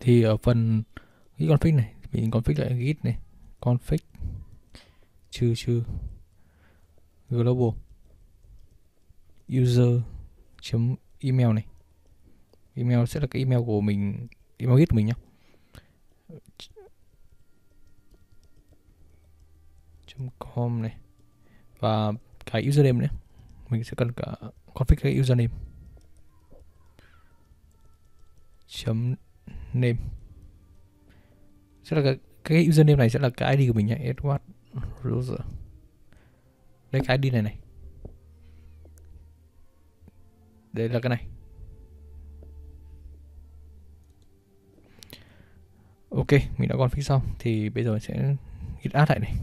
thì ở phần git config này, mình config lại git này config trừ trừ, global, user chấm email này. Email sẽ là cái email của mình, email git của mình nhá. Com này. Và cái username nữa. Mình sẽ cần cả config cái username. Chấm name. Sẽ là cái, cái username này sẽ là cái ID của mình nhé Edward Rose đây cái ID này này. Đây là cái này. Ok mình đã config xong. Thì bây giờ mình sẽ git add lại này.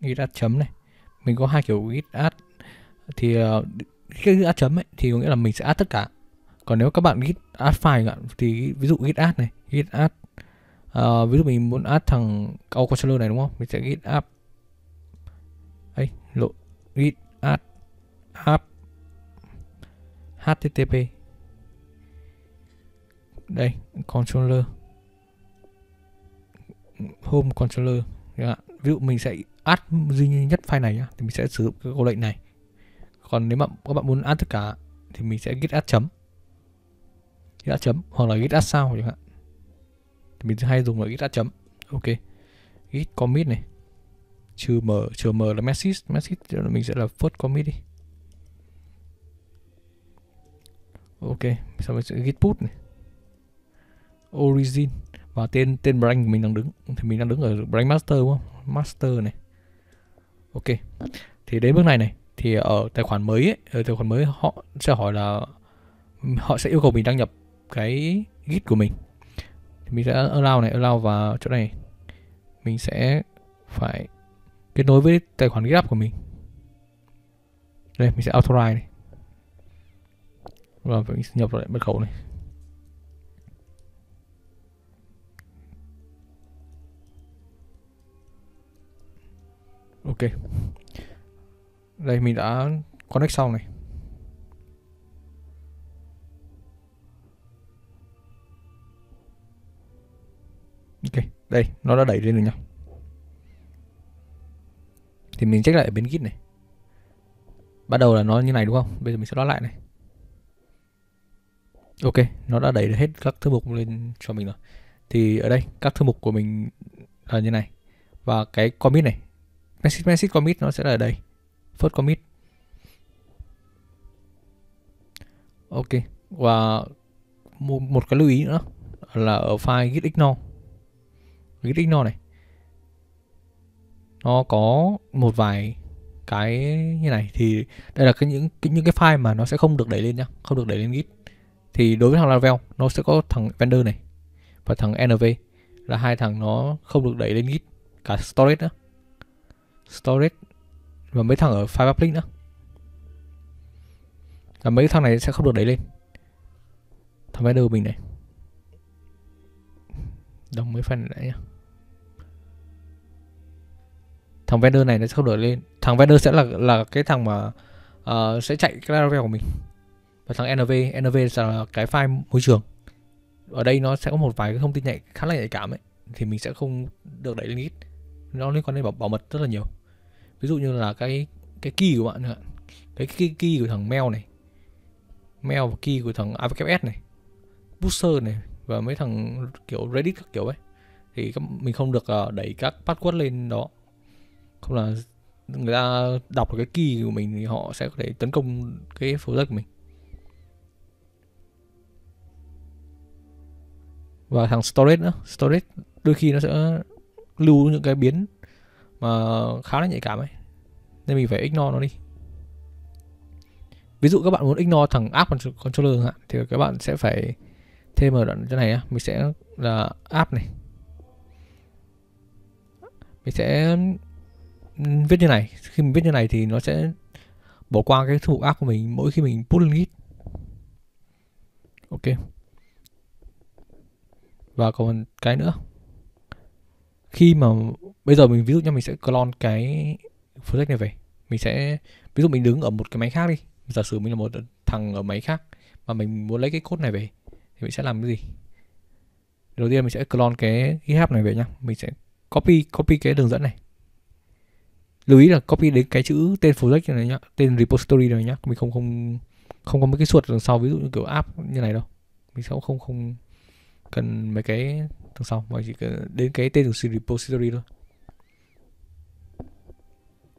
Git add chấm này. Mình có hai kiểu git add. Thì ờ, uh, cái git add chấm ấy thì có nghĩa là mình sẽ add tất cả còn nếu các bạn git add file thì ví dụ git add này git add uh, ví dụ mình muốn add thằng câu controller này đúng không? Mình sẽ git add ấy lộ git add app http đây controller. Home controller ví dụ mình sẽ add duy nhất file này nhá thì mình sẽ sử dụng cái câu lệnh này. Còn nếu mà các bạn muốn add tất cả thì mình sẽ git add chấm git add chấm hoặc là git add sao chẳng hạn. Thì mình hay dùng là git add chấm. Ok. Git commit này. Trừ m trừ m là message. Message là mình sẽ là first commit đi. Ok sau mình sẽ git put này. Origin. Và tên tên brand của mình đang đứng. Thì mình đang đứng ở brand master đúng không? Master này. Ok. Thì đến bước này này thì ở tài khoản mới ấy, ở tài khoản mới họ sẽ hỏi là họ sẽ yêu cầu mình đăng nhập cái git của mình. Thì mình sẽ allow này, allow vào chỗ này. Mình sẽ phải kết nối với tài khoản GitHub của mình. Đây, mình sẽ authorize này. Và mình sẽ nhập lại mật khẩu này. Ok. Đây, mình đã connect xong này. Đây nó đã đẩy lên rồi nhá. Thì mình check lại ở bên git này. Bắt đầu là nó như này đúng không? Bây giờ mình sẽ đo lại này. Ok nó đã đẩy hết các thư mục lên cho mình rồi. Thì ở đây các thư mục của mình là như này. Và cái commit này. Message message commit nó sẽ là ở đây. First commit. Ok và một, một cái lưu ý nữa là ở file git ignore git ignore này. Nó có một vài cái như này thì đây là cái những cái, những cái file mà nó sẽ không được đẩy lên nhá không được đẩy lên git. Thì đối với thằng Laravel nó sẽ có thằng vendor này và thằng nv là hai thằng nó không được đẩy lên git. Cả storage nữa. Storage và mấy thằng ở file public nữa. Và mấy thằng này sẽ không được đẩy lên. Thằng vendor mình này. Đồng mấy phần này nhá thằng vendor này nó sẽ không được lên. Thằng vendor sẽ là là cái thằng mà uh, sẽ chạy cái Laravel của mình. Và thằng NV NV là cái file môi trường. Ở đây nó sẽ có một vài cái thông tin nhạy khá là nhạy cảm ấy thì mình sẽ không được đẩy lên git nó liên quan đến bảo, bảo mật rất là nhiều. Ví dụ như là cái cái key của bạn cái key, key của thằng mail này. Mail và key của thằng AWS này. Booster này. Và mấy thằng kiểu Reddit các kiểu ấy. Thì mình không được ờ, đẩy các password lên đó không là người ta đọc được cái key của mình thì họ sẽ có thể tấn công cái project của mình. Và thằng storage nữa, storage đôi khi nó sẽ lưu những cái biến mà khá là nhạy cảm ấy. Nên mình phải ignore nó đi. Ví dụ các bạn muốn ignore thằng app controller hạn, thì các bạn sẽ phải thêm ở đoạn chỗ này á mình sẽ là app này. Mình sẽ viết như này. Khi mình viết như này thì nó sẽ bỏ qua cái thư mục app của mình mỗi khi mình put lên git. Ok. Và còn cái nữa. Khi mà bây giờ mình, ví dụ như mình sẽ clone cái project này về, mình sẽ, ví dụ mình đứng ở một cái máy khác đi. Giả sử mình là một thằng ở máy khác mà mình muốn lấy cái code này về thì mình sẽ làm cái gì? Đầu tiên mình sẽ clone cái GitHub này về nhá. Mình sẽ copy copy cái đường dẫn này lưu ý là copy đến cái chữ tên project này nhá, tên repository này nhá. Mình không không không có mấy cái suột đằng sau, ví dụ như kiểu app như này đâu. Mình sẽ không không cần mấy cái đằng sau, mà chỉ cần đến cái tên của repository thôi.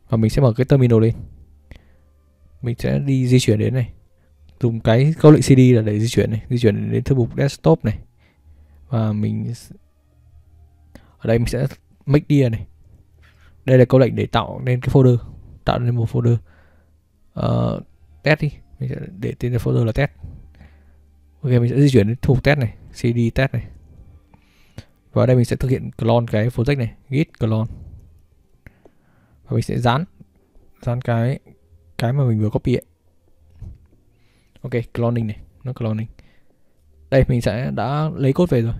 Và mình sẽ mở cái terminal lên. Mình sẽ đi di chuyển đến này. Dùng cái câu lệnh CD là để di chuyển này, di chuyển đến thư mục desktop này. Và mình ở đây mình sẽ make dia này đây là câu lệnh để tạo nên cái folder tạo nên một folder. Uh, test đi mình sẽ để tên folder là test. Ok mình sẽ di chuyển đến thư test này cd test này. Và ở đây mình sẽ thực hiện clone cái project này git clone. Và mình sẽ dán dán cái cái mà mình vừa copy ấy. ok cloning này nó cloning. Đây mình sẽ đã lấy code về rồi.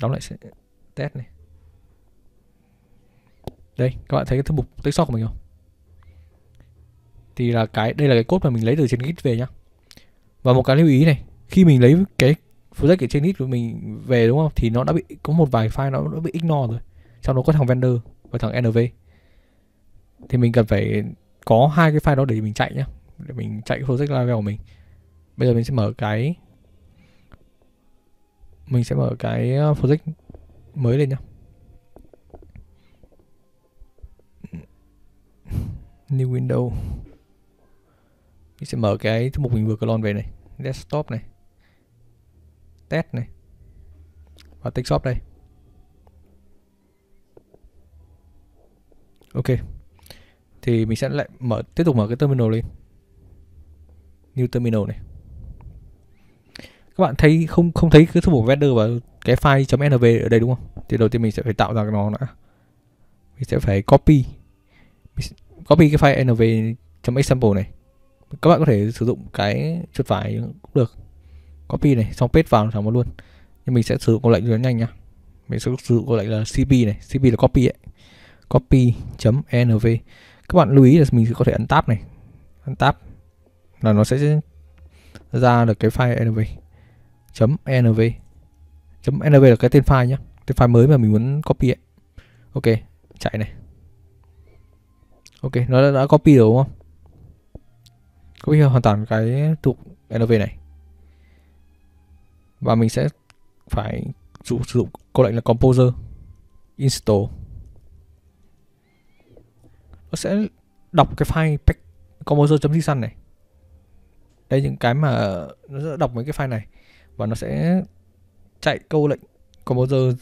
Đóng lại test này đây, các bạn thấy cái thư mục text của mình không? Thì là cái, đây là cái code mà mình lấy từ trên git về nhá. Và một cái lưu ý này, khi mình lấy cái project ở trên git của mình về đúng không? Thì nó đã bị, có một vài file nó đã bị ignore rồi. Trong đó có thằng vendor và thằng nv thì mình cần phải có hai cái file đó để mình chạy nhá. Để mình chạy project level của mình. Bây giờ mình sẽ mở cái, mình sẽ mở cái ờ, project mới lên nhá. New window. Mình sẽ mở cái thư mục mình vừa clone về này. Desktop này. Test này. Và textshop đây. Ok. Thì mình sẽ lại mở, tiếp tục mở cái terminal lên. New terminal này. Các bạn thấy, không không thấy cái thư mục vendor và cái file .nv ở đây đúng không? Thì đầu tiên mình sẽ phải tạo ra cái nó đã. Mình sẽ phải copy copy cái file nv.example này. Các bạn có thể sử dụng cái chuột phải cũng được. Copy này, xong paste vào thẳng vào luôn. Nhưng mình sẽ sử dụng câu lệnh rất nhanh nhá mình sẽ sử dụng câu lệnh là cp này. Cp là copy ấy. Copy.nv các bạn lưu ý là mình có thể ấn tab này. Ấn tab là nó sẽ ra được cái file nv chấm nv chấm nv là cái tên file nhá. tên file mới mà mình muốn copy ấy. Ok, chạy này ok nó đã, đã copy rồi đúng không? Copy hoàn toàn cái tục nv này. Và mình sẽ phải sử dụng câu lệnh là composer install. Nó sẽ đọc cái file pack composer.json này. Đây những cái mà nó sẽ đọc mấy cái file này. Và nó sẽ chạy câu lệnh composer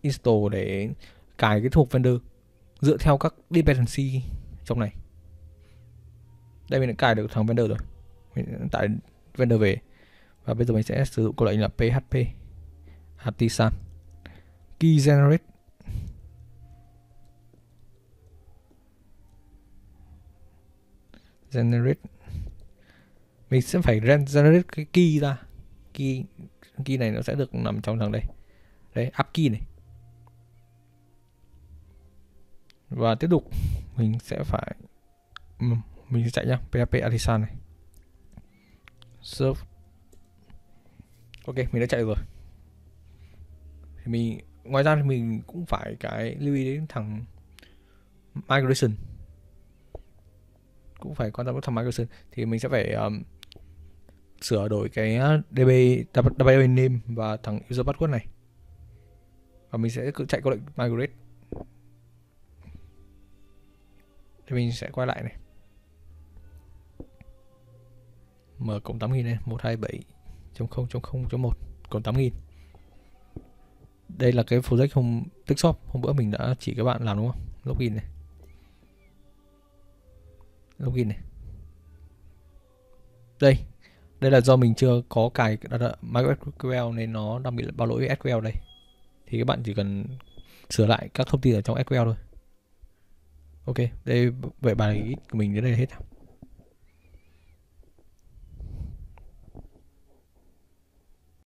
install để cài cái thuộc vendor dựa theo các dependency trong này. Đây mình đã cài được thằng vendor rồi. Mình đã tải vendor về. Và bây giờ mình sẽ sử dụng câu lệnh là php artisan. Key generate. Generate. Mình sẽ phải generate cái key ra. Key key này nó sẽ được nằm trong thằng đây. Đấy up key này. Và tiếp tục mình sẽ phải ừ, mình sẽ chạy nhá. Php artisan này. Serve. Ok mình đã chạy rồi. Thì mình ngoài ra thì mình cũng phải cái lưu ý đến thằng migration cũng phải quan tâm đến thằng migration thì mình sẽ phải um, sửa đổi cái db db name và thằng user password này. Và mình sẽ cứ chạy câu lệnh migrate. Thì mình sẽ quay lại này. Mở cộng 8000 này 127.0.0.1 cộng 8000 đây là cái project hôm, tích shop, hôm bữa mình đã chỉ các bạn làm đúng không? Login này. Login này. Đây đây là do mình chưa có cài MySQL nên nó đang bị bao lỗi SQL đây. Thì các bạn chỉ cần sửa lại các thông tin ở trong SQL thôi ok đây vậy bài của mình đến đây hết